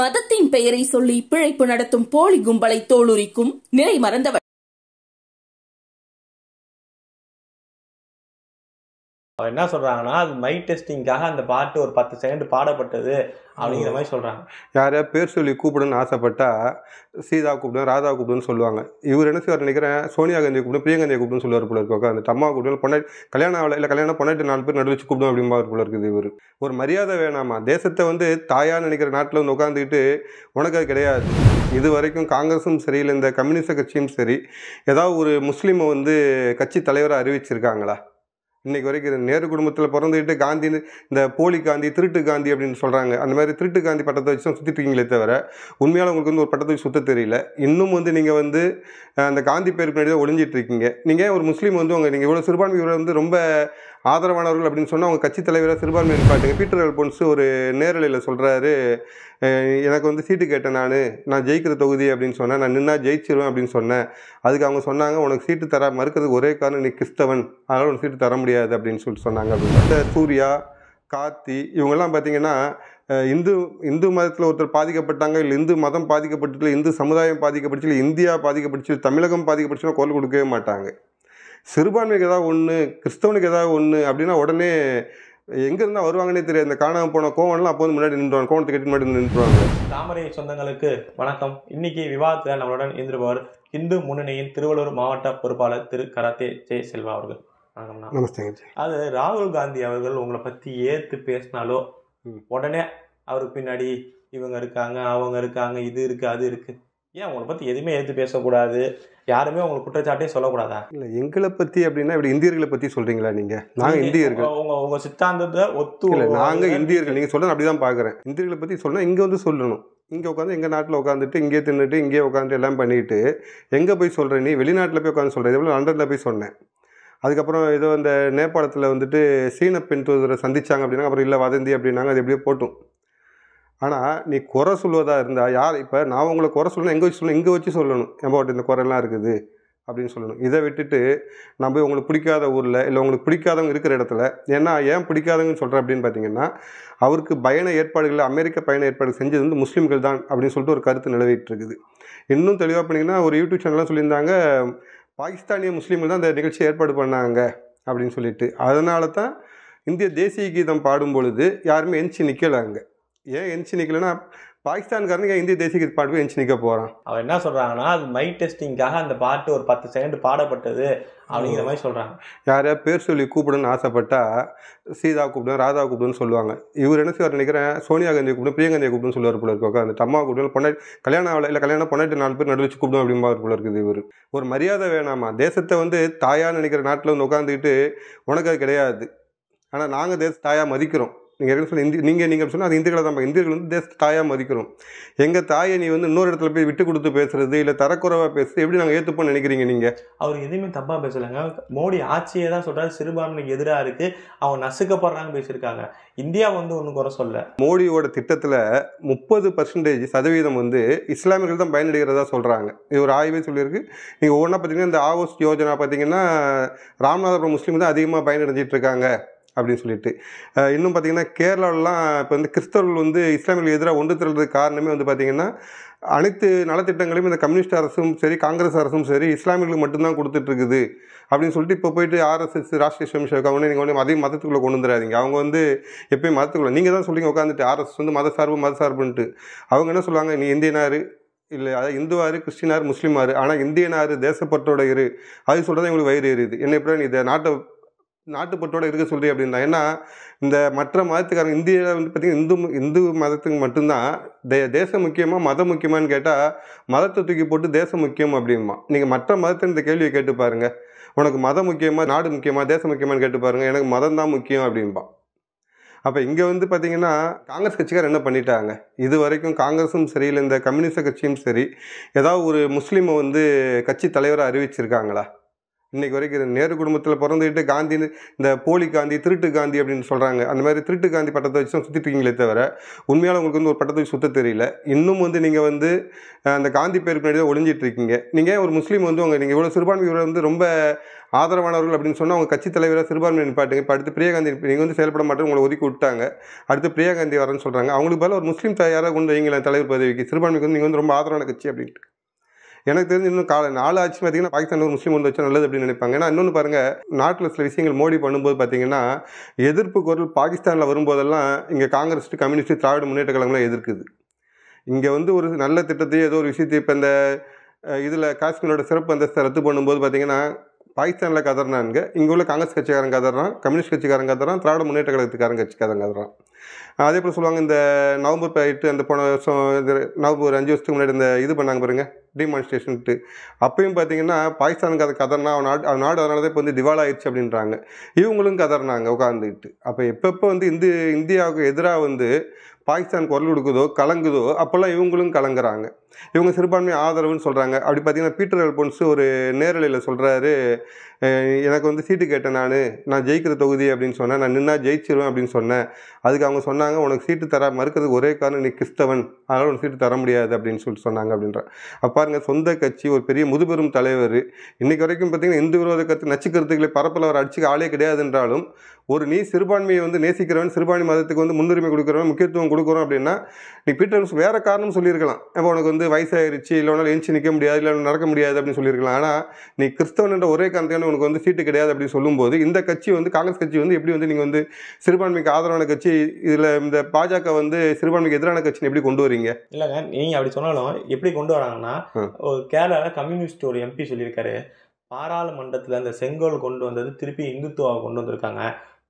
மதத்தின் பெயரை சொல்லி பிழைப்பு நடத்தும் போலி கும்பலை தோலுரிக்கும் நிலை மறந்தவர். அவர் என்ன சொல்கிறாங்கன்னா அது மைக் டெஸ்டிங்காக அந்த பாட்டு ஒரு பத்து செகண்ட் பாடப்பட்டது அப்படிங்கிற மாதிரி சொல்கிறாங்க யாரையா பேர் சொல்லி கூப்பிடுன்னு ஆசைப்பட்டா சீதா கூப்பிடும் ராதா கூப்பிடுன்னு சொல்லுவாங்க. இவர் என்ன செய்வார் நினைக்கிறேன் சோனியா காந்தி கூப்பிடும் பிரியங்கா கூப்பிடுன்னு சொல்லுவார் போல இருக்கு. அந்த அம்மா கூப்பிடும் பொண்ணாடி கல்யாணம் ஆகல இல்லை கல்யாணம் பொண்ணாட்டி நாலு பேர் நடுவில் வச்சு கூப்பிடும் அப்படிம்பார் போல இருக்குது இவர். ஒரு மரியாதை வேணாமா? தேசத்தை வந்து தாயாக நினைக்கிற நாட்டில் வந்து உட்காந்துக்கிட்டு உனக்கு அது கிடையாது. இது வரைக்கும் காங்கிரஸும் சரி இல்லை இந்த கம்யூனிஸ்ட் கட்சியும் சரி ஏதாவது ஒரு முஸ்லீமை வந்து கட்சி தலைவராக அறிவிச்சிருக்காங்களா? இன்றைக்கு வரைக்கும் நேரு குடும்பத்தில் பிறந்துக்கிட்டு காந்தி இந்த போலி காந்தி திருட்டு காந்தி அப்படின்னு சொல்கிறாங்க அந்த மாதிரி திருட்டு காந்தி பட்டத்தை வச்சு தான் சுற்றிட்டு இருக்கீங்களே தவிர உண்மையால் உங்களுக்கு வந்து ஒரு பட்டத்தை வச்சு சுத்த தெரியல. இன்னும் வந்து நீங்கள் வந்து அந்த காந்தி பேருக்கு பின்னாடி தான் ஒளிஞ்சிட்டு இருக்கீங்க. நீங்கள் ஒரு முஸ்லீம் வந்து உங்கள் நீங்கள் இவ்வளோ சிறுபான்மையோட வந்து ரொம்ப ஆதரவானவர்கள் அப்படின்னு சொன்னால் அவங்க கட்சி தலைவராக சிறுபான்மை நிற்பாட்டுங்க பீட்டர் அல்போன்ஸ் ஒரு நேரலையில் சொல்கிறாரு எனக்கு வந்து சீட்டு கேட்டேன் நான். நான் ஜெயிக்கிற தொகுதி அப்படின்னு சொன்னேன். நான் நின்னா ஜெயிச்சிருவேன் அப்படின்னு சொன்னேன். அதுக்கு அவங்க சொன்னாங்க உனக்கு சீட்டு தர மறுக்கிறதுக்கு ஒரே காரணம் நீ கிறிஸ்தவன். அதனால் உனக்கு சீட்டு தர முடியாது அப்படின்னு சொல்லிட்டு சொன்னாங்க அப்படின்னு. சூர்யா கார்த்தி இவங்கெல்லாம் பார்த்தீங்கன்னா இந்து இந்து மதத்தில் ஒருத்தர் பாதிக்கப்பட்டாங்க இல்லை இந்து மதம் பாதிக்கப்பட்டு இல்லை இந்து சமுதாயம் பாதிக்கப்பட்டுச்சு இல்லை இந்தியா பாதிக்கப்பட்டுச்சு தமிழகம் பாதிக்கப்பட்டுச்சுன்னா குரல் கொடுக்கவே மாட்டாங்க. சிறுபான்மைக்கு ஏதாவது ஒன்று கிறிஸ்தவனுக்கு ஏதாவது ஒன்று அப்படின்னா உடனே எங்கே இருந்தால் வருவாங்கன்னே தெரியாது. இந்த காணாமல் போன கோவம்லாம் அப்போ வந்து முன்னாடி நின்றுவாங்க. கோவணத்தை கட்டி முன்னாடி நின்றுவாங்க. தாமரை சொந்தங்களுக்கு வணக்கம். இன்னைக்கு விவாதத்தில் நம்மளுடன் இருந்திருப்பவர் இந்து முன்னணியின் திருவள்ளூர் மாவட்ட பொறுப்பாளர் திரு கராத்தே ஜெய் செல்வா அவர்கள் வணக்கம்ண்ணா நமஸ்தேங்க அது ராகுல் காந்தி அவர்கள் உங்களை பத்தி ஏத்து பேசினாலோ. உடனே அவருக்கு பின்னாடி இவங்க இருக்காங்க அவங்க இருக்காங்க இது இருக்கு அது இருக்கு. ஏன் உங்களை பத்தி எதுவுமே ஏத்து பேசக்கூடாது? யாருமே உங்களுக்கு குற்றச்சாட்டே சொல்லக்கூடாதா? இல்லை எங்களை பற்றி அப்படின்னா இப்படி இந்தியர்களை பற்றி சொல்கிறீங்களா நீங்கள் நாங்கள் நீங்க இந்தியர்கள். உங்க- உங்க உங்க சித்தாந்தத்தை ஒத்து இல்லை நாங்கள் இந்தியர்கள். நீங்கள் சொல்கிறது அப்படி தான் பார்க்குறேன் இந்தியர்களை பற்றி சொன்னால் இங்கே வந்து சொல்லணும். இங்கே உட்காந்து எங்கள் நாட்டில் உட்காந்துட்டு இங்கே தின்னுட்டு இங்கே உட்காந்துட்டு எல்லாம் பண்ணிட்டு எங்கே போய் சொல்கிற நீ? வெளிநாட்டில் போய் உட்காந்து சொல்கிறேன் எவ்வளோ லண்டனில் போய் சொன்னேன். அதுக்கப்புறம் ஏதோ இந்த நேபாளத்தில் வந்துட்டு சீன பெண் தூதரை சந்திச்சாங்க அப்படின்னா அப்புறம் இல்லை வதந்தி அப்படின்னாங்க. அது எப்படியோ போட்டும். ஆனால் நீ குறை சொல்லுவதா இருந்தால் யார் இப்போ நான் உங்களை குறை சொல்லணும் எங்கே வச்சு சொல்லணும் இங்கே வச்சு சொல்லணும். எம்போட்டு இந்த குறைலாம் இருக்குது அப்படின்னு சொல்லணும். இதை விட்டுட்டு நம்ம உங்களுக்கு பிடிக்காத ஊரில் இல்லை உங்களுக்கு பிடிக்காதவங்க இருக்கிற இடத்துல ஏன்னா ஏன் பிடிக்காதவங்கன்னு சொல்கிறேன் அப்படின்னு பார்த்தீங்கன்னா அவருக்கு பயண ஏற்பாடுகள் அமெரிக்க பயண ஏற்பாடு செஞ்சது வந்து முஸ்லீம்கள் தான் அப்படின்னு சொல்லிட்டு ஒரு கருத்து நிலவிட்டு இருக்குது இன்னும் தெளிவாக பண்ணிங்கன்னா ஒரு யூடியூப் சேனல்லாம் சொல்லியிருந்தாங்க பாகிஸ்தானிய முஸ்லீம்கள் தான் இந்த நிகழ்ச்சியை ஏற்பாடு பண்ணாங்க அப்படின்னு சொல்லிட்டு. அதனால தான் இந்திய தேசிய கீதம் பாடும் பொழுது யாருமே எந்திச்சு நிற்கலை அங்கே. ஏன் எந்திச்சு நிற்கலன்னா பாகிஸ்தான்காரனுக்கு இந்திய தேசிய கீதம் பாடு போய் எந்திச்சு நிற்க போகிறான் அவர் என்ன சொல்றாங்கன்னா அது மைக் டெஸ்டிங்காக அந்த பாட்டு ஒரு பத்து செகண்ட் பாடப்பட்டது அப்படிங்கிற மாதிரி சொல்றாங்க. யாரையா பேர் சொல்லி கூப்பிடணும்னு ஆசைப்பட்டா சீதா கூப்பிடும் ராதா கூப்பிடுன்னு சொல்லுவாங்க. இவர் என்ன செய்வார் நினைக்கிறேன் சோனியா காந்தி கூப்பிடும் பிரியங்கா காந்தி கூப்பிடுன்னு சொல்லுவார் போல இருக்கு. அந்த அம்மா கூப்பிடும் பொண்ணாடி கல்யாணம் ஆகல இல்லை கல்யாணம் பொண்ணாட்டி நாலு பேர் நடுவில் கூப்பிடும் அப்படிம்பார் போல இருக்குது இவர். ஒரு மரியாதை வேணாமா? தேசத்தை வந்து தாயா நினைக்கிற நாட்டில் வந்து உட்காந்துக்கிட்டு உனக்கு அது கிடையாது. ஆனால் நாங்கள் தேச தாயா மதிக்கிறோம். நீங்கள் என்ன சொல்லி இந்தி நீங்கள் நீங்கள் சொன்னால் அது இந்துக்களை தான் இந்தியர்கள் வந்து தேச தாயாக மதிக்கிறோம். எங்கள் தாயை நீ வந்து இன்னொரு இடத்துல போய் விட்டு கொடுத்து பேசுறது இல்லை தரக்குறைவாக பேசுறது எப்படி நாங்கள் ஏற்றுப்போம்னு நினைக்கிறீங்க நீங்கள் அவர் எதுவுமே தப்பா பேசலைங்க. மோடி ஆட்சியே தான் சொல்றாரு சிறுபான்மைக்கு எதிராக இருக்கு அவங்க நசுக்கப்படுறாங்க பேசியிருக்காங்க. இந்தியா வந்து ஒன்றும் குறை சொல்ல மோடியோட திட்டத்தில் முப்பது பர்சன்டேஜ் சதவீதம் வந்து இஸ்லாமியர்கள் தான் பயனடைகிறதா சொல்கிறாங்க இது ஒரு ஆய்வே சொல்லியிருக்கு. நீங்கள் ஒவ்வொன்றா பார்த்தீங்கன்னா இந்த ஆகஸ்ட் யோஜனா பார்த்தீங்கன்னா ராமநாதபுரம் முஸ்லீம் தான் அதிகமாக பயனடைஞ்சிட்டு இருக்காங்க. அப்படின்னு சொல்லிட்டு. இன்னும் பார்த்தீங்கன்னா கேரளாவிலலாம் இப்போ வந்து கிறிஸ்தவர்கள் வந்து இஸ்லாமியர்கள் எதிராக ஒன்று திரள்றதுக்கு காரணமே வந்து பார்த்தீங்கன்னா அனைத்து நலத்திட்டங்களையும் இந்த கம்யூனிஸ்ட் அரசும் சரி காங்கிரஸ் அரசும் சரி இஸ்லாமியர்களுக்கு மட்டும்தான் கொடுத்துட்ருக்குது அப்படின்னு சொல்லிட்டு இப்போ போயிட்டு ஆர்எஸ்எஸ் ராஷ்டிரிய சுயம்சேவக் அவங்க நீங்கள் வந்து அதையும் மதத்துக்குள்ளே கொண்டு வந்துடாதீங்க அவங்க வந்து எப்பயும் மதத்துக்குள்ளே நீங்கள் தான் சொல்லிங்க உட்காந்துட்டு ஆர்எஸ் வந்து மத சார்பு மத சார்புன்ட்டு. அவங்க என்ன சொல்லுவாங்க? நீ இந்தியனாரு இல்லை அதாவது இந்துவாரு கிறிஸ்டினார் முஸ்லீமாரு ஆனால் இந்தியனாரு தேசப்பற்றோட இரு. அது சொல்கிறது எங்களுக்கு வயிறு எரியுது. என்ன எப்படி நீ இந்த நாட்டை நாட்டுப்பட்டோடு இருக்க சொல்லி அப்படின்னா ஏன்னா இந்த மற்ற மதத்துக்காரங்க இந்தியாவில் வந்து பார்த்தீங்கன்னா இந்து இந்து மதத்துக்கு மட்டும்தான் தே தேசம் முக்கியமாக மதம் முக்கியமான்னு கேட்டால் மதத்தை தூக்கி போட்டு தேசம் முக்கியம் அப்படிமா நீங்கள் மற்ற மதத்தை இந்த கேள்வியை கேட்டு பாருங்கள் உனக்கு மதம் முக்கியமாக நாடு முக்கியமாக தேசம் முக்கியமான்னு கேட்டு பாருங்கள் எனக்கு மதம் தான் முக்கியம் அப்படின்பா அப்போ இங்கே வந்து பார்த்தீங்கன்னா காங்கிரஸ் கட்சிக்கார் என்ன பண்ணிட்டாங்க? இது வரைக்கும் காங்கிரஸும் சரி இல்லை இந்த கம்யூனிஸ்ட் கட்சியும் சரி ஏதாவது ஒரு முஸ்லீமை வந்து கட்சி தலைவராக அறிவிச்சிருக்காங்களா? இன்னைக்கு வரைக்கும் நேரு குடும்பத்தில் பிறந்துக்கிட்டு காந்தி இந்த போலி காந்தி திருட்டு காந்தி அப்படின்னு சொல்கிறாங்க அந்த மாதிரி திருட்டு காந்தி பட்டத்தை வச்சு தான் சுற்றிட்டு இருக்கீங்களே தவிர உண்மையால் உங்களுக்கு வந்து ஒரு பட்டத்தை வச்சு சுற்ற தெரியல. இன்னும் வந்து நீங்கள் வந்து அந்த காந்தி பேருக்கு பின்னாடி தான் ஒளிஞ்சிட்டு இருக்கீங்க. நீங்கள் ஒரு முஸ்லீம் வந்து உங்கள் நீங்கள் இவ்வளோ சிறுபான்மையோர் வந்து ரொம்ப ஆதரவானவர்கள் அப்படின்னு சொன்னால் அவங்க கட்சி தலைவராக சிறுபான்மை நிப்பாட்டுங்க. இப்போ அடுத்து பிரியாகாந்தி நீங்கள் வந்து செயல்பட மாட்டேன் உங்களை ஒதுக்கி விட்டாங்க. அடுத்து பிரியாகாந்தி வரேன்னு சொல்கிறாங்க அவங்களுக்கு பதிலா ஒரு முஸ்லீம் தயாராக கொண்டு வைங்களேன் தலைவர் பதவிக்கு. சிறுபான்மைக்கு வந்து நீங்கள் வந்து ரொம்ப ஆதரவான கட்சி அப்படின்ட்டு. எனக்கு தெரிஞ்சு இன்னும் கால நாலு ஆட்சி பார்த்தீங்கன்னா பாகிஸ்தானில் ஒரு முஸ்லீம் ஒன்று வச்சா நல்லது அப்படின்னு நினைப்பாங்க. ஏன்னா இன்னொன்று பாருங்கள் நாட்டில் சில விஷயங்கள் மோடி பண்ணும்போது பார்த்தீங்கன்னா எதிர்ப்பு குரல் பாகிஸ்தானில் வரும்போதெல்லாம் இங்கே காங்கிரஸ் கம்யூனிஸ்ட் திராவிட முன்னேற்ற கழகம்லாம் எதிர்க்குது. இங்கே வந்து ஒரு நல்ல திட்டத்தையே ஏதோ ஒரு விஷயத்தை இப்போ இந்த இதில் காஷ்மீரோட சிறப்பு அந்தஸ்தை ரத்து பண்ணும்போது பார்த்தீங்கன்னா பாகிஸ்தானில் கதறினாங்க இங்கே உள்ள காங்கிரஸ் கட்சிக்காரன் கதறான் கம்யூனிஸ்ட் கட்சிக்காரன் கதறான் திராவிட முன்னேற்ற கழகத்துக்காரன் கட்சிக்காரன் கதறான். அதே போல் சொல்லுவாங்க இந்த நவம்பர் எட்டு அந்த போன வருஷம் இந்த நவம்பர் அஞ்சு வருஷத்துக்கு முன்னாடி இந்த இது பண்ணாங்க பாருங்க டிமான்ஸ்ட்ரேஷன்ட்டு அப்பயும் பார்த்தீங்கன்னா பாகிஸ்தானுக்கு அதை கதர்னா அவன் நாடு அவன் நாடு அதனால தான் இப்போ வந்து திவால் ஆயிடுச்சு அப்படின்றாங்க. இவங்களும் கதறினாங்க உட்காந்துக்கிட்டு அப்போ எப்பப்போ வந்து இந்து இந்தியாவுக்கு எதிராக வந்து பாகிஸ்தான் குரல் கொடுக்குதோ கலங்குதோ அப்போல்லாம் இவங்களும் கலங்குறாங்க. இவங்க சிறுபான்மை ஆதரவுன்னு சொல்கிறாங்க அப்படி பார்த்தீங்கன்னா பீட்டர் அல்போன்ஸ் ஒரு நேரலையில் சொல்கிறாரு எனக்கு வந்து சீட்டு கேட்டேன் நான். நான் ஜெயிக்கிற தொகுதி அப்படின்னு சொன்னேன். நான் நின்னா ஜெயிச்சிருவேன் அப்படின்னு சொன்னேன். அதுக்கு அவங்க சொன்னாங்க உனக்கு சீட்டு தர மறுக்கிறதுக்கு ஒரே காரணம் நீ கிறிஸ்தவன். அதனால் உனக்கு சீட்டு தர முடியாது அப்படின்னு சொல்லிட்டு சொன்னாங்க அப்படின்ற. அப்போ சொந்த கட்சி ஒரு பெரிய முதுபெரும் தலைவர் இன்றைக்கு வரைக்கும் பார்த்தீங்கன்னா இந்து விரோத கருத்து நச்சு பரப்பில் அவர் அடிச்சுக்க ஆளே கிடையாது என்றாலும் ஒரு நீ சிறுபான்மையை வந்து நேசிக்கிறவன் சிறுபான்மை மதத்துக்கு வந்து முன்னுரிமை கொடுக்குறவன் முக்கியத்துவம் கொடுக்குறோம் அப்படின்னா நீ பீட்டர்ஸ் வேற காரணம் சொல்லியிருக்கலாம். இப்போ உனக்கு வந்து வயசாயிருச்சு இல்லை உன்னால் எஞ்சி நிற்க முடியாது இல்லை நடக்க முடியாது அப்படின்னு சொல்லியிருக்கலாம். ஆனால் நீ கிறிஸ்தவன் என்ற ஒரே காரணத்துக்கான உனக்கு வந்து சீட்டு கிடையாது அப்படின்னு சொல்லும்போது இந்த கட்சி வந்து காங்கிரஸ் கட்சி வந்து எப்படி வந்து நீங்கள் வந்து சிறுபான்மைக்கு ஆதரவான கட்சி இதில் இந்த பாஜக வந்து சிறுபான்மைக்கு எதிரான கட்சின்னு எப்படி கொண்டு வரீங்க? இல்லைங்க நீங்க அப்படி சொன்னாலும் எப்படி கொண்டு வராங்கன்னா. ஒரு கேரளால கம்யூனிஸ்ட் ஒரு எம்பி சொல்லியிருக்காரு. பாராளுமன்றத்துல இந்த செங்கோல் கொண்டு வந்தது திருப்பி இந்துத்துவா கொண்டு வந்திருக்காங்க.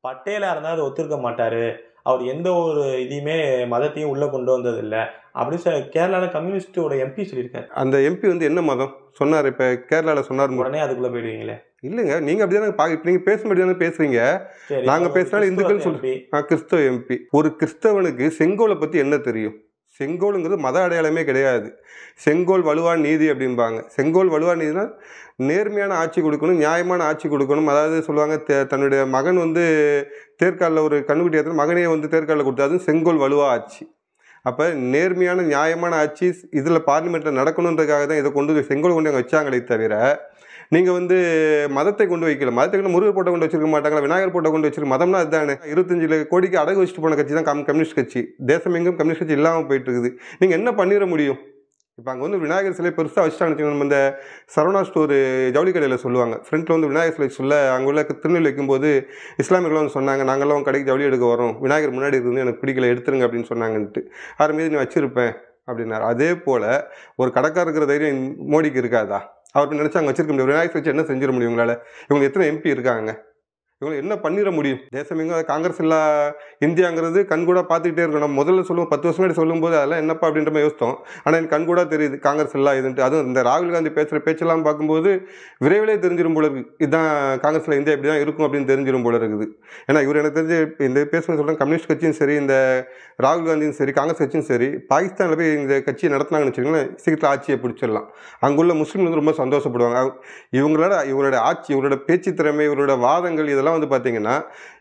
பட்டேலா இருந்தால் அதை ஒத்துருக்க மாட்டாரு. அவர் எந்த ஒரு இதையுமே மதத்தையும் உள்ள கொண்டு வந்தது இல்லை அப்படின்னு சொல்லி கேரளால கம்யூனிஸ்டோட எம்பி சொல்லியிருக்காரு. அந்த எம்பி வந்து என்ன மதம்? சொன்னார் இப்போ கேரளாவில் சொன்னார் உடனே அதுக்குள்ள போயிடுவீங்களே. இல்லைங்க நீங்கள் அப்படி தானே பா நீங்கள் பேசும்படி தானே பேசுறீங்க. சரி நாங்க ஒரு பேசினாலும் இந்துக்கள் சொல்லு. கிறிஸ்தவ எம்பி ஒரு கிறிஸ்தவனுக்கு செங்கோலை பற்றி என்ன தெரியும்? செங்கோலுங்கிறது மத அடையாளமே கிடையாது. செங்கோல் வலுவான் நீதி அப்படிம்பாங்க. செங்கோல் வலுவான் நீதினா நேர்மையான ஆட்சி கொடுக்கணும் நியாயமான ஆட்சி கொடுக்கணும். அதாவது சொல்லுவாங்க தன்னுடைய மகன் வந்து தேர்காலில் ஒரு கண்ணுக்குட்டி ஏற்ற மகனையே வந்து தேர்காலில் கொடுத்தாது செங்கோல் வலுவா ஆட்சி. அப்போ நேர்மையான நியாயமான ஆட்சி இதில் பார்லிமெண்ட்டில் நடக்கணுன்றதுக்காக தான் இதை கொண்டு செங்கோல் கொண்டு அங்கே வச்சாங்களே தவிர நீங்கள் வந்து மதத்தை கொண்டு வைக்கல. மதத்தை கொண்டு முருகர் போட்டோ கொண்டு வச்சிருக்க மாட்டாங்களா? விநாயகர் போட்டோ கொண்டு வச்சிருக்க மதம்னா அதுதானே இருபத்தஞ்சு கோடிக்கு அடகு வச்சுட்டு போன கட்சி தான் கம் கம்யூனிஸ்ட் கட்சி. தேசம் எங்கும் கம்யூனிஸ்ட் கட்சி இல்லாமல் போயிட்டு இருக்குது நீங்கள் என்ன பண்ணிட முடியும்? இப்போ அங்கே வந்து விநாயகர் சிலை பெருசாக வச்சுட்டாங்கன்னு நம்ம இந்த சரவணா ஸ்டோர் ஜவுளி கடையில் சொல்லுவாங்க. ஃப்ரண்ட்டில் வந்து விநாயகர் சிலை சொல்ல அங்கே உள்ள திருநெல் வைக்கும்போது இஸ்லாமியர்கள் வந்து சொன்னாங்க நாங்கள்லாம் கடைக்கு ஜவுளி எடுக்க வரோம் விநாயகர் முன்னாடி இருந்து எனக்கு பிடிக்கல எடுத்துருங்க அப்படின்னு சொன்னாங்கன்ட்டு. அது மீது நீ வச்சுருப்பேன் அப்படின்னாரு. அதே போல் ஒரு கடைக்காரர் இருக்கிற தைரியம் மோடிக்கு இருக்காதா? அவர் அங்கே வச்சிருக்க முடியும். விநாயகர் வச்சு என்ன செஞ்சிட முடியும் உங்களால்? இவங்க எத்தனை எம்பி இருக்காங்க? இவங்களை என்ன பண்ணிட முடியும்? தேசம் எங்கே காங்கிரஸ் இல்லா இந்தியாங்கிறது கண்கூடா பார்த்துக்கிட்டே இருக்கணும். நம்ம முதல்ல சொல்லுவோம் பத்து வருஷம் முன்னாடி சொல்லும்போது அதெல்லாம் என்னப்பா அப்படின்ற மாதிரி யோசித்தோம். ஆனால் எனக்கு கண்கூட தெரியுது காங்கிரஸ் இல்லா இதுன்ட்டு. அதுவும் இந்த ராகுல் காந்தி பேசுகிற பேச்செல்லாம் பார்க்கும்போது விரைவிலே தெரிஞ்சிடும் போல இருக்குது இதுதான் காங்கிரஸில் இந்தியா இப்படி தான் இருக்கும் அப்படின்னு தெரிஞ்சிடும் போல இருக்குது. ஏன்னா இவர் எனக்கு தெரிஞ்சு இந்த பேசுகிற சொல்கிறேன் கம்யூனிஸ்ட் கட்சியும் சரி இந்த ராகுல் காந்தியும் சரி காங்கிரஸ் கட்சியும் சரி பாகிஸ்தானில் போய் இந்த கட்சியை நடத்தினாங்கன்னு வச்சுக்கோங்களேன் சீக்கிரத்தில் ஆட்சியை பிடிச்சிடலாம். அங்குள்ள முஸ்லீம் வந்து ரொம்ப சந்தோஷப்படுவாங்க. இவங்களோட இவரோட ஆட்சி இவரோட பேச்சு திறமை இவரோட வாதங்கள் இதெல்லாம் வந்து பார்த்தீங்கன்னா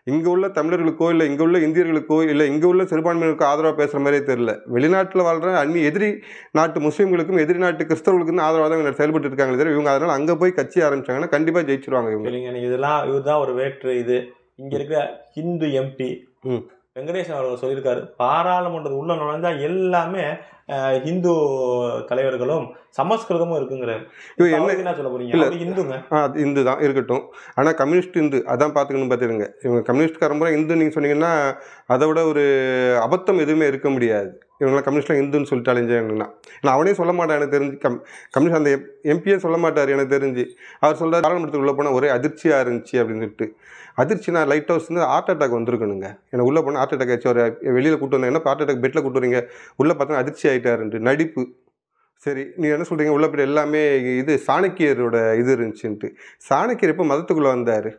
இங்கே உள்ள தமிழர்களுக்கோ இல்லை இங்கே உள்ள இந்தியர்களுக்கோ இல்லை இங்கே உள்ள சிறுபான்மையினருக்கோ ஆதரவாக பேசுகிற மாதிரியே தெரியல. வெளிநாட்டில் வாழ்கிற அந்நிய எதிரி நாட்டு முஸ்லீம்களுக்கும் எதிரி நாட்டு கிறிஸ்தவர்களுக்கும் ஆதரவாக தான் இவங்க செயல்பட்டு இருக்காங்களே தவிர இவங்க அதனால் அங்கே போய் கட்சி ஆரம்பிச்சாங்கன்னா கண்டிப்பாக ஜெயிச்சிருவாங்க இவங்க. இதெல்லாம் இதுதான் ஒரு வேற்று இது. இங்க இருக்கிற ஹிந்து எம்பி. வெங்கடேசன் அவர்கள் சொல்லியிருக்காரு பாராளுமன்றம் உள்ள நுழைஞ்சா எல்லாமே ஹிந்து தலைவர்களும் சமஸ்கிருதமும் இருக்குங்கிறாரு இவ இப்ப என்ன என்ன சொல்ல போறீங்க? இல்ல. இந்துங்க இந்து தான் இருக்கட்டும். ஆனால் கம்யூனிஸ்ட் இந்து அதான் பார்த்துக்கணும் பார்த்துருங்க இவங்க கம்யூனிஸ்ட்காரம்புறம் இந்து நீங்கள் சொன்னீங்கன்னா அதை விட ஒரு அபத்தம் எதுவுமே இருக்க முடியாது. இவங்களாம் கம்யூனிஸ்ட்லாம் இந்துன்னு சொல்லிட்டாலே என்னன்னா நான் அவனே சொல்ல மாட்டேன் எனக்கு தெரிஞ்சு. கம் கம்யூனிஸ்ட் அந்த எம்பியே சொல்ல மாட்டார் எனக்கு தெரிஞ்சு. அவர் சொல்கிறார் பாராளுமன்றத்துக்கு உள்ளே போனால் ஒரே அதிர்ச்சியாக இருந்துச்சு அப்படின்னு சொல்லிட்டு. அதிர்ச்சினா லைட் ஹவுஸ் வந்து ஹார்ட் அட்டாக் வந்துருக்கணுங்க. எனக்கு உள்ளே போனால் ஹார்ட் அட்டாக் ஆச்சு ஒரு வெளியில் கூட்டு வந்தேன் என்ன ஹார்ட் அட்டாக் பெட்டில் கூட்டு வரீங்க. உள்ளே பார்த்தா அதிர்ச்சி ஆகிட்டாருன்ட்டு நடிப்பு. சரி நீ என்ன சொல்கிறீங்க உள்ள போய்ட்டு எல்லாமே இது சாணக்கியரோட இது இருந்துச்சுன்ட்டு. சாணக்கியர் எப்போ மதத்துக்குள்ளே வந்தார்?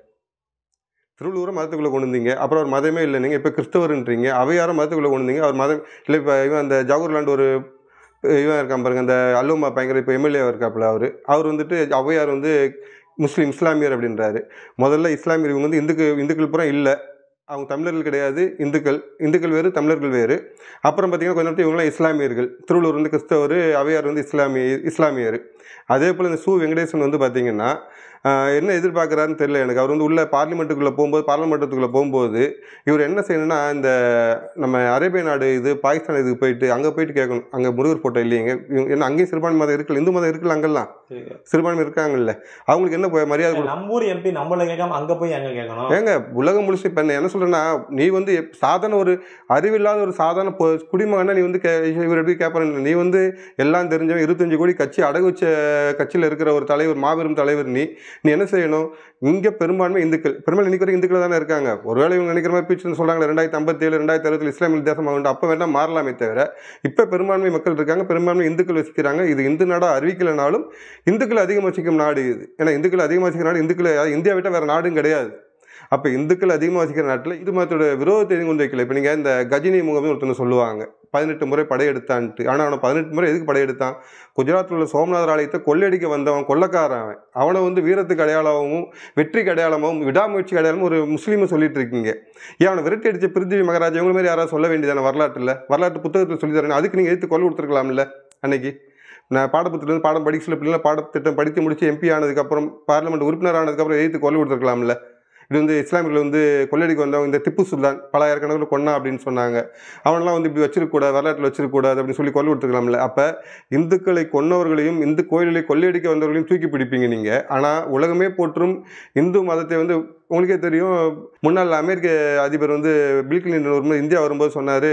திருவள்ளூரை மதத்துக்குள்ளே கொண்டு வந்தீங்க. அப்புறம் அவர் மதமே இல்லை. நீங்கள் இப்போ கிறிஸ்தவர்ன்றீங்க. அவையாரும் மதத்துக்குள்ளே கொண்டு வந்தீங்க? அவர் மதம் இல்லை இப்போ இவன் அந்த ஜவஹர்லாண்ட் ஒரு இவன் இருக்கான் பாருங்க. அந்த அல்லுமா பயங்கர இப்போ எம்எல்ஏ இருக்காப்புல அவர். அவர் வந்துட்டு அவையார் வந்து முஸ்லீம் இஸ்லாமியர் அப்படின்றாரு. முதல்ல இஸ்லாமியர் இவங்க வந்து இந்துக்கு இந்துக்கள் பூரா இல்லை. அவங்க தமிழர்கள் கிடையாது இந்துக்கள். இந்துக்கள் வேறு தமிழர்கள் வேறு. அப்புறம் பார்த்தீங்கன்னா கொஞ்சம் நேரத்தில் இவங்களாம் இஸ்லாமியர்கள். திருவள்ளூர் வந்து கிறிஸ்தவர் அவையார் வந்து இஸ்லாமிய இஸ்லாமியர். அதே போல் இந்த சு வெங்கடேசன் வந்து பார்த்தீங்கன்னா என்ன எதிர்பார்க்குறாருன்னு தெரியல எனக்கு. அவர் வந்து உள்ள பார்லிமெண்ட்டுக்குள்ளே போகும்போது பார்லிமெண்ட்டுக்குள்ளே போகும்போது இவர் என்ன செய்யணும்னா இந்த நம்ம அரேபிய நாடு இது பாகிஸ்தான் இதுக்கு போயிட்டு அங்கே போயிட்டு கேட்கணும். அங்கே முருகர் ஃபோட்டோ இல்லைங்க. என்ன அங்கேயும் சிறுபான்மை மதம் இருக்குல்ல இந்து மதம் இருக்குல்ல அங்கெல்லாம்? சிறுபான்மை இருக்காங்கல்ல. அவங்களுக்கு என்ன மரியாதை நம்ம ஊர் எம்பி நம்மள கேட்காம அங்க போய் எங்க கேட்கணும்? ஏங்க உலகம் முழுசு இப்போ என்ன சொல்றேன்னா நீ வந்து சாதாரண ஒரு அறிவில்லாத ஒரு சாதாரண குடிமகனா நீ வந்து கே இவர் எப்படி கேட்பாரு நீ வந்து எல்லாம் தெரிஞ்சவன் இருபத்தஞ்சு கோடி கட்சி அடகு வச்ச கட்சியில் இருக்கிற ஒரு தலைவர் மாபெரும் தலைவர் நீ. நீ என்ன செய்யணும்? இங்கே பெரும்பான்மை இந்துக்கள் பெரும்பாலும் இன்றைக்கி வரைக்கும் இந்துக்கள் தானே இருக்காங்க. ஒருவேளை இவங்க நினைக்கிற மாதிரி பீச்சுன்னு சொல்கிறாங்க ரெண்டாயிரத்தி ஐம்பத்தி ஏழு ரெண்டாயிரத்தி அறுபத்தில் இஸ்லாமிய தேசம் ஆகும் அப்போ வேணா மாறலாமே தவிர இப்போ பெரும்பான்மை மக்கள் இருக்காங்க பெரும்பான்மை இந்துக்கள் வசிக்கிறாங்க. இது இந்து நாடாக அறிவிக்கலைனாலும் இந்துக்கள் அதிகம் வசிக்கும் நாடு இது. ஏன்னா இந்துக்கள் அதிகம் வசிக்கிற நாடு இந்துக்கள் இந்தியா விட்டால் வேறு நாடும் கிடையாது. அப்போ இந்துக்கள் அதிகமாக வசிக்கிற நாட்டில் இது மதத்தோட விரோதத்தை எதுவும் கொண்டு வைக்கல. இப்போ நீங்கள் இந்த கஜினி முகம்னு ஒருத்தர் சொல்லுவாங்க. பதினெட்டு முறை படையெடுத்தான்ட்டு. ஆனால் அவனை பதினெட்டு முறை எதுக்கு படையெடுத்தான்? குஜராத்தில் உள்ள சோமநாதர் ஆலயத்தை கொள்ளையடிக்க வந்தவன் கொள்ளக்காரன் அவன் அவனை வந்து வீரத்துக்கு அடையாளமாகவும் வெற்றிக்கு அடையாளமாகவும் விடாமுயற்சி அடையாளமும் ஒரு முஸ்லீமை சொல்லிட்டு இருக்கீங்க. ஏன் அவனை விரட்டி அடித்த பிரித்திவி மகாராஜா இவங்க மாதிரி யாராவது சொல்ல வேண்டியதான வரலாற்றில்? வரலாற்று புத்தகத்தில் சொல்லி தரேன். அதுக்கு நீங்கள் எடுத்து கொள்ள கொடுத்துருக்கலாம்ல அன்னைக்கு? நான் பாடப்புத்தகம் பாடம் படிக்க சில பிள்ளைங்க பாடத்திட்டம் படித்து முடித்து எம்பி ஆனதுக்கப்புறம் பார்லிமெண்ட் உறுப்பினர் ஆனதுக்கப்புறம் எழுத்து கொள்ள கொடுத்துருக்கலாம்ல? இது வந்து இஸ்லாமியர்கள் வந்து கொள்ளடிக்கு வந்தவங்க இந்த திப்பு சுல்தான் பலாயிரக்கணக்கில் கொண்டா அப்படின்னு சொன்னாங்க. அவனெல்லாம் வந்து இப்படி வச்சிருக்கூடாது வரலாற்றில் வச்சிருக்கூடாது அப்படின்னு சொல்லி கொள்ள கொடுத்துருக்கலாம்ல. அப்போ இந்துக்களை கொன்னவர்களையும் இந்து கோயில்களை கொள்ளையடிக்க வந்தவர்களையும் தூக்கி பிடிப்பீங்க நீங்கள் ஆனால் உலகமே போற்றும் இந்து மதத்தை வந்து உங்களுக்கே தெரியும். முன்னாள் அமெரிக்க அதிபர் வந்து பில் கிளின்டன் வரும்போது இந்தியா வரும்போது சொன்னார்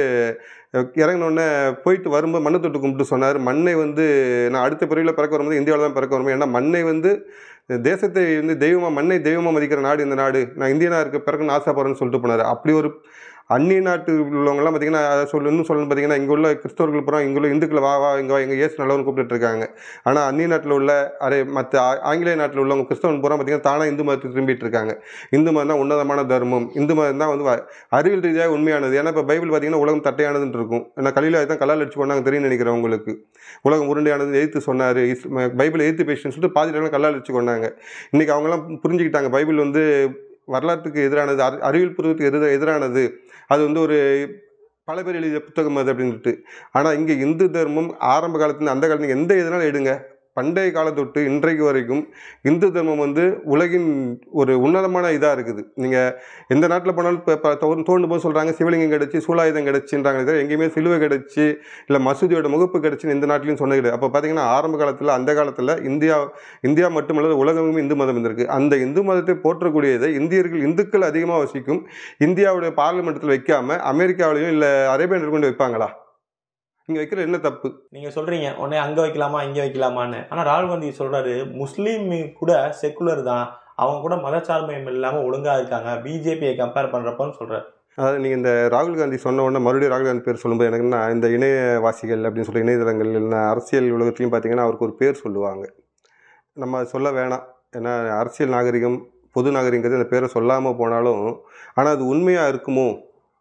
இறங்கினோடனே போயிட்டு வரும்போது மண்ணை தொட்டு கும்பிட்டு சொன்னார். மண்ணை வந்து நான் அடுத்த பிறவியில் பிறக்க வரும்போது இந்தியாவில் தான் பிறக்க வரும்போது ஏன்னா மண்ணை வந்து தேசத்தை வந்து தெய்வமாக மண்ணை தெய்வமாக மதிக்கிற நாடு இந்த நாடு. நான் இந்தியனாக இருக்க பிறகு ஆசைப்படுறேன்னு சொல்லிட்டு போனார். அப்படி ஒரு அந்நிய நாட்டு உள்ளவங்கலாம் பார்த்தீங்கன்னா அதை சொல்லு இன்னும் சொல்லணும் பார்த்தீங்கன்னா இங்கே உள்ள கிறிஸ்தவர்கள் புறம் இங்கே உள்ள இந்துக்களை வா வா இங்கே எங்கள் இயேசு நல்லவன் கூப்பிட்டுருக்காங்க ஆனால் அந்நிய நாட்டில் உள்ள அரே மற்ற ஆங்கிலேய நாட்டில் உள்ளவங்க கிறிஸ்தவன் புறம் பார்த்தீங்கன்னா தானாக இந்து மதத்தை திரும்பிட்டு இருக்காங்க. இந்து மதம் தான் உன்னதமான தர்மம். இந்து மதம் தான் வந்து அறிவியல் ரீதியாக உண்மையானது. ஏன்னா இப்போ பைபிள் பார்த்தீங்கன்னா உலகம் தட்டையானதுன்னு இருக்கும். ஏன்னா கலியில் தான் கல்லால் அடிச்சு கொண்டாங்க தெரியும் நினைக்கிறேன் உங்களுக்கு. உலகம் உருண்டையானது எதிர்த்து சொன்னார். பைபிள் எதிர்த்து பேசுன்னு சொல்லிட்டு பாதிலாம் கல்லால் அடிச்சு கொண்டாங்க. இன்றைக்கி அவங்கெல்லாம் புரிஞ்சுக்கிட்டாங்க. பைபிள் வந்து வரலாற்றுக்கு எதிரானது அறி- அறிவியல் பூர்வத்துக்கு எதிர எதிரானது. அது வந்து ஒரு பல பேர் எழுதிய புத்தகம் அது அப்படின்ட்டு ஆனால் இங்கே இந்து தர்மம் ஆரம்ப காலத்துலேருந்து அந்த காலத்துலேருந்து எந்த இதனாலும் எடுங்க. பண்டைய காலத்தொட்டு இன்றைக்கு வரைக்கும் இந்து தர்மம் வந்து உலகின் ஒரு உன்னதமான இதாக இருக்குது. நீங்கள் எந்த நாட்டில் போனாலும் இப்போ தோண்டு போது சொல்கிறாங்க சிவலிங்கம் கிடச்சி சூலாயுதம் கிடச்சின்றாங்க தவிர எங்கேயுமே சிலுவை கிடச்சி இல்லை மசூதியோட முகப்பு கிடச்சின்னு எந்த நாட்டிலையும் சொன்னது கிடையாது அப்போ பார்த்தீங்கன்னா ஆரம்ப காலத்தில் அந்த காலத்தில் இந்தியா இந்தியா மட்டுமல்ல உலகமும் இந்து மதம் இருந்திருக்கு. அந்த இந்து மதத்தை போற்றக்கூடியதை இந்தியர்கள் இந்துக்கள் அதிகமாக வசிக்கும் இந்தியாவுடைய பார்லிமெண்ட்டத்தில் வைக்காமல் அமெரிக்காவிலையும் இல்லை அரேபியன் கொண்டு வைப்பாங்களா? இங்கே வைக்கிற என்ன தப்பு? நீங்க சொல்றீங்க உடனே அங்க வைக்கலாமா இங்க வைக்கலாமான்னு. ஆனா ராகுல் காந்தி சொல்றாரு முஸ்லீம் கூட செக்குலர் தான். அவங்க கூட மதச்சார்பையும் இல்லாம ஒழுங்கா இருக்காங்க. பிஜேபியை கம்பேர் பண்றப்பன்னு சொல்றாரு. அதாவது நீங்கள் இந்த ராகுல் காந்தி சொன்ன உடனே மறுபடியும் ராகுல் காந்தி பேர் சொல்லும்போது எனக்கு என்ன இந்த இணையவாசிகள் அப்படின்னு சொல்லி இணையதளங்கள் இல்லைன்னா அரசியல் உலகத்துலையும் பார்த்தீங்கன்னா அவருக்கு ஒரு பேர் சொல்லுவாங்க. நம்ம சொல்ல வேணாம். ஏன்னா அரசியல் நாகரிகம் பொது நாகரிகங்கிறது அந்த பேரை சொல்லாமல் போனாலும் ஆனால் அது உண்மையாக இருக்குமோ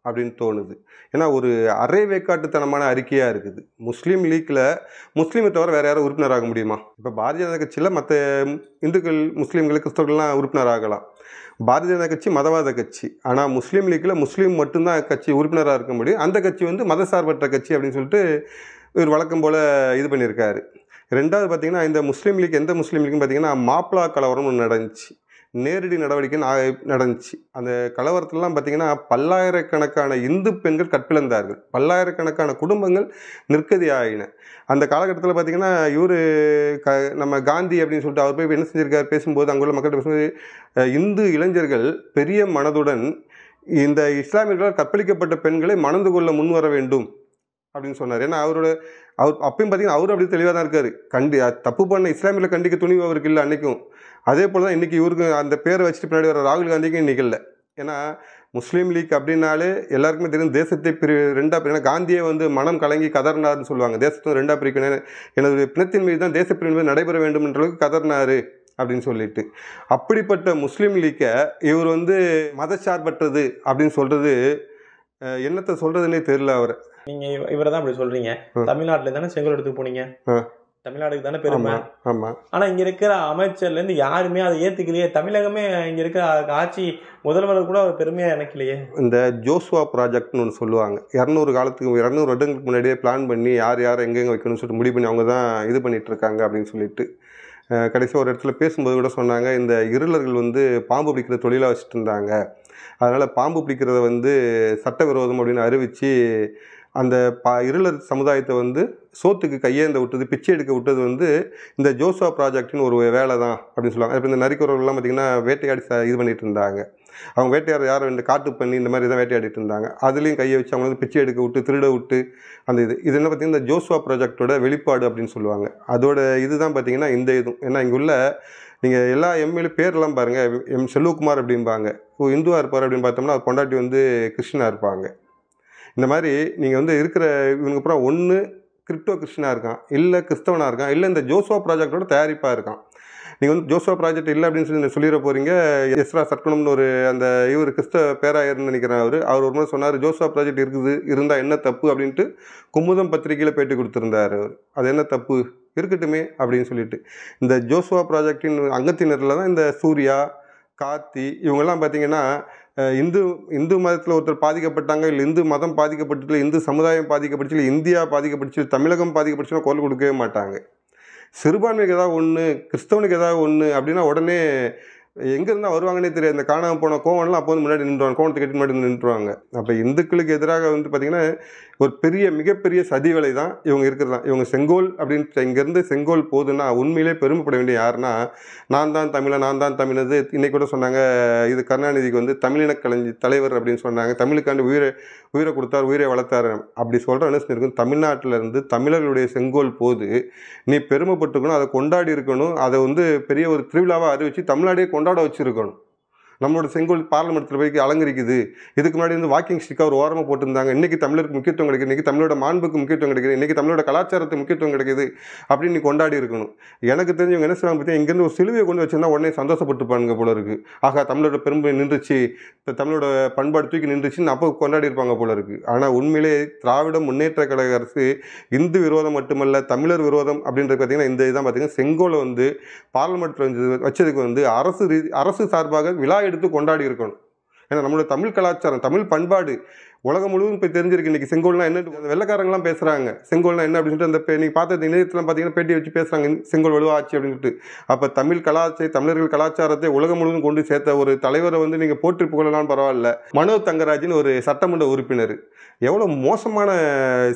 அப்படின்னு தோணுது. ஏன்னா ஒரு அரை வேக்காட்டுத்தனமான அறிக்கையாக இருக்குது. முஸ்லீம் லீக்கில் முஸ்லீமை தவிர வேறு யாரும் உறுப்பினராக முடியுமா? இப்போ பாரதிய ஜனதா கட்சியில் மற்ற இந்துக்கள் முஸ்லீம்கள் கிறிஸ்தவர்கள்லாம் உறுப்பினர் ஆகலாம் பாரதிய ஜனதா கட்சி மதவாத கட்சி. ஆனால் முஸ்லீம் லீக்கில் முஸ்லீம் மட்டும்தான் கட்சி உறுப்பினராக இருக்க முடியும். அந்த கட்சி வந்து மதசார்பற்ற கட்சி அப்படின்னு சொல்லிட்டு இவர் வழக்கம் போல் இது பண்ணியிருக்காரு. ரெண்டாவது பார்த்தீங்கன்னா இந்த முஸ்லீம் லீக் எந்த முஸ்லீம் லீக்னு பார்த்தீங்கன்னா மாப்ளா கலவரம் ஒன்று நடந்துச்சு. நேரடி நடவடிக்கை நடந்துச்சு. அந்த கலவரத்துலலாம் பார்த்தீங்கன்னா பல்லாயிரக்கணக்கான இந்து பெண்கள் கற்பிழந்தார்கள். பல்லாயிரக்கணக்கான குடும்பங்கள் நிற்கதி ஆகின அந்த காலகட்டத்தில் பார்த்திங்கன்னா இவர் க நம்ம காந்தி அப்படின்னு சொல்லிட்டு அவர் போய் என்ன செஞ்சிருக்கார்? பேசும்போது அங்குள்ள மக்கள்கிட்ட பேசும்போது இந்து இளைஞர்கள் பெரிய மனதுடன் இந்த இஸ்லாமியர்களால் கற்பழிக்கப்பட்ட பெண்களை மணந்து கொள்ள முன்வர வேண்டும். அப்படின்னு சொன்னார். ஏன்னா அவரோட அவர் அப்பயும் பார்த்தீங்கன்னா அவர் அப்படி தெளிவாக தான் இருக்காரு. கண்டி தப்பு பண்ண இஸ்லாமியில் கண்டிக்க துணிவு அவருக்கு இல்லை அன்றைக்கும் அதே போல் தான் இன்றைக்கி இவருக்கு அந்த பேரை வச்சுட்டு பின்னாடி வர ராகுல் காந்திக்கும் இன்றைக்கி இல்லை. ஏன்னா முஸ்லீம் லீக் அப்படின்னாலே எல்லாருக்குமே தெரியும் தேசத்தை பிரி ரெண்டாக பிரி காந்தியே வந்து மனம் கலங்கி கதர்னார்னு சொல்லுவாங்க. தேசத்தை ரெண்டாக பிரிக்கணும். எனது பிணத்தின் மீது தான் தேசப்பிரிவு நடைபெற வேண்டும் என்ற அளவுக்கு கதர்னாரு அப்படின்னு சொல்லிட்டு. அப்படிப்பட்ட முஸ்லீம் லீக்கை இவர் வந்து மதச்சார்பற்றது அப்படின்னு சொல்கிறது என்னத்தை சொல்கிறதுனே தெரில அவர். நீங்க இவரை தான் அப்படி சொல்றீங்க. தமிழ்நாட்டுல தானே செங்கல் எடுத்து போனீங்க. தமிழ்நாடுக்கு தானே பெருமை? ஆமாம் ஆனா இங்க இருக்கிற அமைச்சர்ல இருந்து யாருமே அதை ஏத்துக்கலையே. தமிழகமே இங்க இருக்கிற ஆட்சி முதல்வர் கூட அவர் பெருமையா நினைக்கலையே. இந்த ஜோஸ்வா ப்ராஜெக்ட்னு ஒன்று சொல்லுவாங்க. இரநூறு காலத்துக்கு இரநூறு வருடங்களுக்கு முன்னாடியே பிளான் பண்ணி யார் யார் எங்கெங்கே வைக்கணும்னு சொல்லிட்டு முடிவு பண்ணி அவங்க தான் இது பண்ணிட்டு இருக்காங்க அப்படின்னு சொல்லிட்டு அஹ் கடைசியா ஒரு இடத்துல பேசும்போது கூட சொன்னாங்க இந்த இருளர்கள் வந்து பாம்பு பிடிக்கிற தொழிலாக வச்சுட்டு இருந்தாங்க. அதனால் பாம்பு பிடிக்கிறத வந்து சட்டவிரோதம் அப்படின்னு அறிவித்து அந்த பா இருளர் சமுதாயத்தை வந்து சோத்துக்கு கையேந்த விட்டது பிச்சை எடுக்க விட்டது வந்து இந்த ஜோஸ்வா ப்ராஜெக்ட்னு ஒரு வேலை தான் அப்படின்னு சொல்லுவாங்க. இப்போ இந்த நரிக்குறவர்கள்லாம் பார்த்திங்கன்னா வேட்டையாடி இது பண்ணிட்டு இருந்தாங்க. அவங்க வேட்டையாட யாரும் ரெண்டு காட்டு பண்ணி இந்த மாதிரி தான் வேட்டையாடிட்டு இருந்தாங்க. அதுலேயும் கையை வச்சு அவங்க வந்து பிச்சை எடுக்க விட்டு திருட விட்டு அந்த இது. இது என்ன பார்த்தீங்கன்னா இந்த ஜோஸ்வா ப்ராஜெக்டோட வெளிப்பாடு அப்படின்னு சொல்லுவாங்க. அதோட இதுதான் பார்த்தீங்கன்னா இந்த இதுவும். ஏன்னா இங்கே உள்ள நீங்கள் எல்லா எம்எல்ஏ பேர்லாம் பாருங்கள் எம் செல்வகுமார் அப்படிம்பாங்க. ஓ இந்துவாக இருப்பார் அப்படின்னு பார்த்தோம்னா அவர் பொண்டாட்டி வந்து கிருஷ்ணா இருப்பாங்க. இந்த மாதிரி நீங்கள் வந்து இருக்கிற இவனுக்கு அப்புறம் ஒன்று கிரிப்டோ கிறிஸ்டினாக இருக்கான் இல்லை கிறிஸ்தவனாக இருக்கான் இல்லை இந்த ஜோசுவா ப்ராஜெக்டோட தயாரிப்பாக இருக்கான். நீங்கள் வந்து ஜோசுவா ப்ராஜெக்ட் இல்லை அப்படின்னு சொல்லி சொல்லிட போகிறீங்க எஸ்ரா சட்கணும்னு ஒரு அந்த இவர் கிறிஸ்தவ பேராயர்னு நினைக்கிறேன் அவர் அவர் ஒரு முறை சொன்னார் ஜோசுவா ப்ராஜெக்ட் இருக்குது இருந்தால் என்ன தப்பு? அப்படின்ட்டு குமுதம் பத்திரிகையில் பேட்டி கொடுத்துருந்தார் அவர். அது என்ன தப்பு? இருக்கட்டுமே அப்படின்னு சொல்லிட்டு. இந்த ஜோசுவா ப்ராஜெக்டின் அங்கத்தினரில் தான் இந்த சூர்யா கார்த்தி இவங்கெல்லாம் பார்த்தீங்கன்னா இந்து இந்து மதத்தில் ஒருத்தர் பாதிக்கப்பட்டாங்க இல்லை இந்து மதம் பாதிக்கப்பட்டு இந்து சமுதாயம் பாதிக்கப்பட்டுச்சு இல்லை இந்தியா பாதிக்கப்பட்டுச்சு தமிழகம் பாதிக்கப்பட்டுச்சுன்னா குரல் கொடுக்கவே மாட்டாங்க. சிறுபான்மைக்கு ஏதாவது ஒன்று கிறிஸ்தவனுக்கு ஏதாவது ஒன்று அப்படின்னா உடனே எங்கேருந்தா வருவாங்கன்னே தெரியாது. இந்த காணாமல் போன கோவம்லாம் அப்போ வந்து முன்னாடி நின்றுவாங்க கோவணத்தை கட்டி முன்னாடி நின்றுவாங்க. அப்போ இந்துக்களுக்கு எதிராக வந்து பார்த்திங்கன்னா ஒரு பெரிய மிகப்பெரிய சதிவேலை தான் இவங்க இருக்கிறது தான் இவங்க செங்கோல் அப்படின்ட்டு இங்கேருந்து செங்கோல் போகுதுன்னா உண்மையிலே பெருமைப்பட வேண்டிய யாருன்னா நான் தான் தமிழன் நான் தான் தமிழது இன்னைக்கு கூட சொன்னாங்க இது கருணாநிதிக்கு வந்து தமிழின கலைஞ தலைவர் அப்படின்னு சொன்னாங்க. தமிழுக்காண்டு உயிரை உயிரை கொடுத்தார் உயிரை வளர்த்தார். அப்படி சொல்கிற என்ன இருக்கும் தமிழ்நாட்டில் இருந்து தமிழர்களுடைய செங்கோல் போது நீ பெருமைப்பட்டுக்கணும் அதை கொண்டாடி இருக்கணும் அதை வந்து பெரிய ஒரு திருவிழாவாக அறிவித்து தமிழ்நாடே கொண்டாட வச்சுருக்கணும். நம்மளோட செங்கோல் பார்லிமெண்ட்டில் போய் அலங்கரிக்குது. இதுக்கு முன்னாடி வந்து வாக்கிங் ஸ்டிக்காக ஒரு ஓரமாக போட்டிருந்தாங்க. இன்றைக்கி தமிழருக்கு முக்கியத்துவம் கிடைக்குது. இன்றைக்கி தமிழோட மாண்புக்கு முக்கியத்துவம் கிடைக்குது. இன்றைக்கி தமிழோட கலாச்சாரத்துக்கு முக்கியத்துவம் கிடைக்குது அப்படின்னு நீ கொண்டாடி இருக்கணும். எனக்கு தெரிஞ்சவங்க என்ன செய்வாங்க பார்த்தீங்கன்னா இங்கேருந்து ஒரு சிலுவையை கொண்டு வச்சிருந்தா உடனே சந்தோஷப்பட்டுப்பானுங்க போல இருக்குது ஆகா தமிழோட பெருமை நின்றுச்சு. தமிழோட பண்பாடு தூக்கி நின்றுச்சுன்னு அப்போ கொண்டாடி இருப்பாங்க போல இருக்குது ஆனால் உண்மையிலே திராவிட முன்னேற்ற கழக அரசு இந்து விரோதம் மட்டுமல்ல தமிழர் விரோதம் அப்படின்றது பார்த்தீங்கன்னா இந்த இதான் பார்த்தீங்கன்னா செங்கோலை வந்து பார்லிமெண்ட்டில் வந்து வச்சதுக்கு வந்து அரசு ரீதி அரசு சார்பாக விழா எடுத்து கொண்டாடி இருக்கணும். ஏன்னா நம்மளோட தமிழ் கலாச்சாரம் தமிழ் பண்பாடு உலகம் முழுவதும் இப்போ தெரிஞ்சிருக்கு. இன்றைக்கி செங்கோல்னா என்ன? வெள்ளக்காரங்களாம் பேசுகிறாங்க செங்கோல்னா என்ன அப்படின்னு சொல்லிட்டு அந்த நீங்கள் பார்த்த இணையத்தில் பார்த்தீங்கன்னா பேட்டி வச்சு பேசுகிறாங்க செங்கோல் வலுவாச்சு அப்படின்னு சொல்லிட்டு. அப்போ தமிழ் கலாச்சார தமிழர்கள் கலாச்சாரத்தை உலகம் முழுவதும் கொண்டு சேர்த்த ஒரு தலைவரை வந்து நீங்கள் போற்றி புகழலாம் பரவாயில்ல. மனோ தங்கராஜின் ஒரு சட்டமன்ற உறுப்பினர். எவ்வளோ மோசமான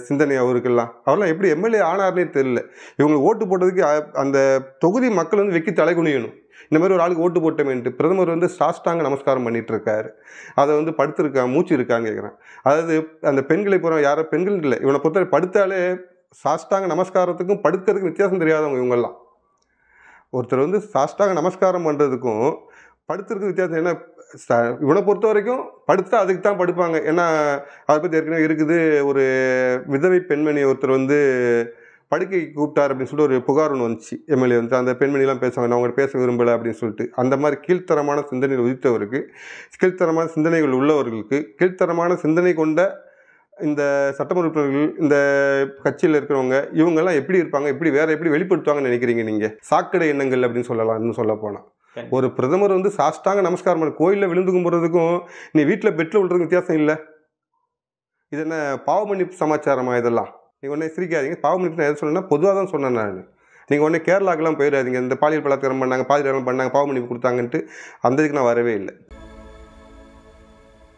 சிந்தனை அவருக்கெல்லாம். அவரெல்லாம் எப்படி எம்எல்ஏ ஆனார்னே தெரியல. இவங்க ஓட்டு போட்டதுக்கு அந்த தொகுதி மக்கள் வந்து வெக்கி தலை குனியணும். இந்த மாதிரி ஒரு ஆளுக்கு ஓட்டு போட்டோமேன்ட்டு பிரதமர் வந்து சாஸ்டாங்க நமஸ்காரம் பண்ணிட்டு இருக்காரு. அதை வந்து படுத்திருக்கா மூச்சு இருக்கான்னு கேட்குறேன் அதாவது அந்த பெண்களை பூரா யாரோ பெண்கள் இல்லை. இவனை பொறுத்தவரை படுத்தாலே சாஷ்டாங்க நமஸ்காரத்துக்கும் படுக்கிறதுக்கும் வித்தியாசம் தெரியாதவங்க இவங்கெல்லாம். ஒருத்தர் வந்து சாஷ்டாங்க நமஸ்காரம் பண்ணுறதுக்கும் படுத்துறதுக்கு வித்தியாசம் ஏன்னா இவனை பொறுத்த வரைக்கும் படுத்தா அதுக்கு தான் படுப்பாங்க. ஏன்னா அதை பற்றி ஏற்கனவே இருக்குது. ஒரு விதவை பெண்மணி ஒருத்தர் வந்து படுக்கைக்கு கூப்பிட்டார் அப்படின்னு சொல்லிட்டு ஒரு புகார் ஒன்று வந்துச்சு. எம்எல்ஏ வந்து அந்த பெண்மணிலாம் பேசுவாங்க நான் உங்களை பேச விரும்பலை அப்படின்னு சொல்லிட்டு. அந்த மாதிரி கீழ்த்தரமான சிந்தனைகள் உதித்தவருக்கு கீழ்த்தரமான சிந்தனைகள் உள்ளவர்களுக்கு கீழ்த்தரமான சிந்தனை கொண்ட இந்த சட்டமன்ற உறுப்பினர்கள் இந்த கட்சியில் இருக்கிறவங்க இவங்கெல்லாம் எப்படி இருப்பாங்க எப்படி வேற எப்படி வெளிப்படுத்துவாங்கன்னு நினைக்கிறீங்க நீங்கள் சாக்கடை எண்ணங்கள் அப்படின்னு சொல்லலாம் இன்னும் சொல்ல போனால் ஒரு பிரதமர் வந்து சாஷ்டாங்க நமஸ்காரம் பண்ண கோயிலில் விழுந்து கும்பிட்றதுக்கும் நீ வீட்டில் பெட்டில் விழுறதுக்கும் வித்தியாசம் இல்லை. இது என்ன பாவமன்னிப்பு சமாச்சாரமா இதெல்லாம்? நீங்கள் ஒன்றே சிரிக்காதீங்க. பாவம் நான் எது சொன்னேன்னா பொதுவாக தான் சொன்னேன் நான். நீங்கள் ஒன்றே கேரளாக்கெல்லாம் போயிடாதீங்க. இந்த பாலியல் பலாத்காரம் பண்ணாங்க பாலியல் பண்ணாங்க பாவமன்னிப்பு கொடுத்தாங்கன்ட்டு அந்த இதுக்கு நான் வரவே இல்லை.